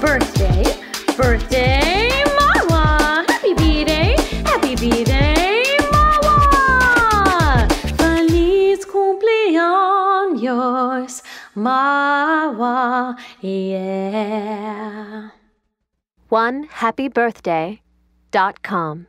Birthday, birthday, Marwa. Happy birthday, happy birthday, Marwa. Feliz cumpleaños, Marwa. Yeah. One happy birthday dot com.